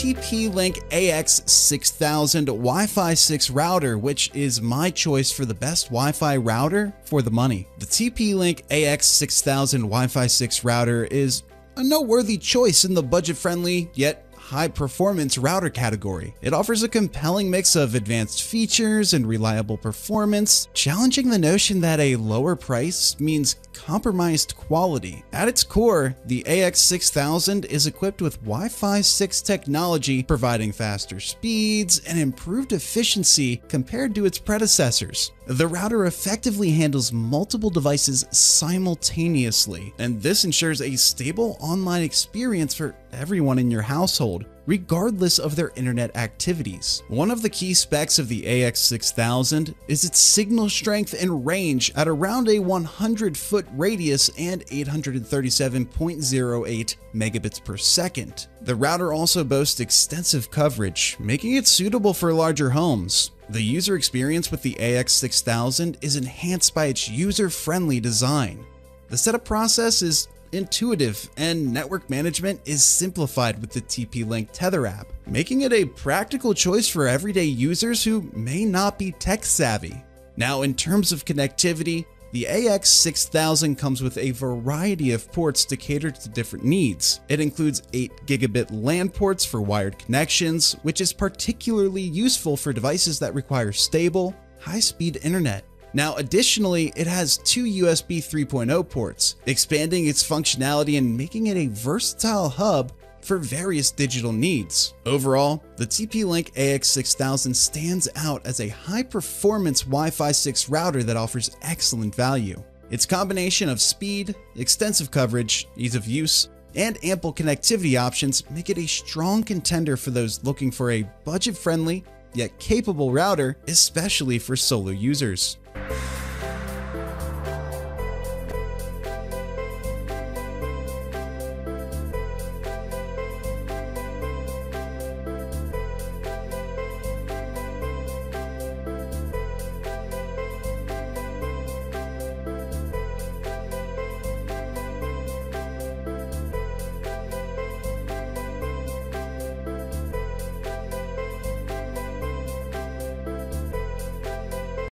TP-Link AX6000 Wi-Fi 6 router, which is my choice for the best Wi-Fi router for the money. The TP-Link AX6000 Wi-Fi 6 router is a noteworthy choice in the budget-friendly yet high performance router category. It offers a compelling mix of advanced features and reliable performance, challenging the notion that a lower price means compromised quality. At its core, the AX6000 is equipped with Wi-Fi 6 technology, providing faster speeds and improved efficiency compared to its predecessors. The router effectively handles multiple devices simultaneously, and this ensures a stable online experience for everyone in your household, regardless of their internet activities. One of the key specs of the AX6000 is its signal strength and range at around a 100 foot radius and 837.08 megabits per second. The router also boasts extensive coverage, making it suitable for larger homes. The user experience with the AX6000 is enhanced by its user-friendly design. The setup process is intuitive and network management is simplified with the TP-Link Tether app, making it a practical choice for everyday users who may not be tech savvy. Now, in terms of connectivity, the AX6000 comes with a variety of ports to cater to different needs. It includes 8 gigabit LAN ports for wired connections, which is particularly useful for devices that require stable, high-speed internet. Now, additionally, it has two USB 3.0 ports, expanding its functionality and making it a versatile hub for various digital needs. Overall, the TP-Link AX6000 stands out as a high-performance Wi-Fi 6 router that offers excellent value. Its combination of speed, extensive coverage, ease of use, and ample connectivity options make it a strong contender for those looking for a budget-friendly yet capable router, especially for solo users.